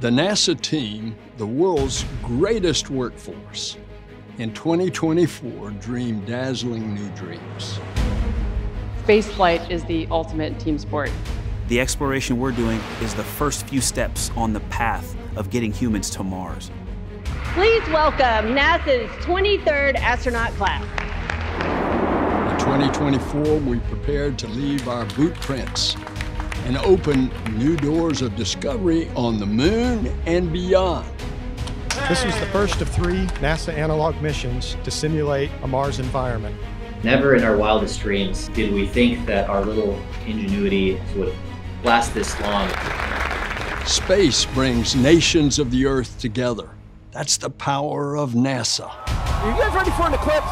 The NASA team, the world's greatest workforce, in 2024 dream dazzling new dreams. Spaceflight is the ultimate team sport. The exploration we're doing is the first few steps on the path of getting humans to Mars. Please welcome NASA's 23rd astronaut class. In 2024, we prepared to leave our boot prints and open new doors of discovery on the moon and beyond. This was the first of three NASA analog missions to simulate a Mars environment. Never in our wildest dreams did we think that our little ingenuity would last this long. Space brings nations of the Earth together. That's the power of NASA. Are you guys ready for an eclipse?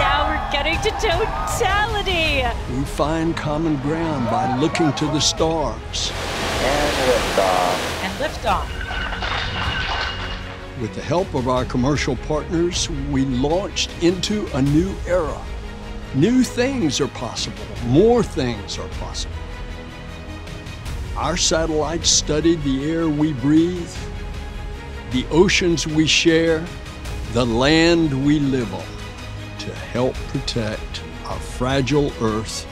Now we're getting to totality. We find common ground by looking to the stars. And liftoff. And liftoff. With the help of our commercial partners, we launched into a new era. New things are possible. More things are possible. Our satellites studied the air we breathe, the oceans we share, the land we live on to help protect our fragile Earth,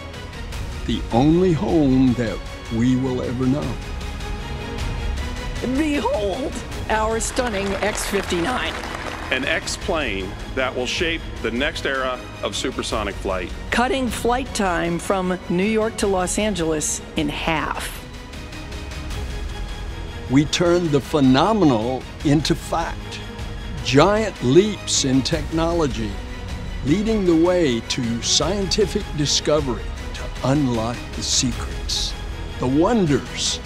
the only home that we will ever know. Behold our stunning X-59. An X-plane that will shape the next era of supersonic flight. Cutting flight time from New York to Los Angeles in half. We turned the phenomenal into fact. Giant leaps in technology, leading the way to scientific discovery to unlock the secrets, the wonders,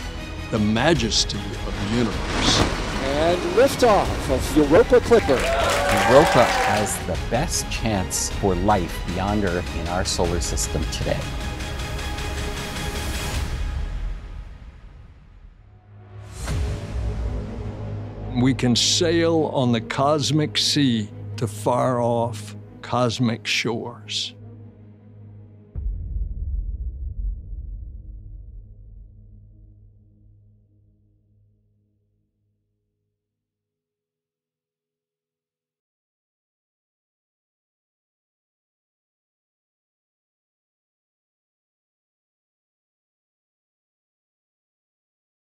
the majesty of the universe. And liftoff of Europa Clipper. Europa has the best chance for life beyond Earth in our solar system today. We can sail on the cosmic sea to far off cosmic shores.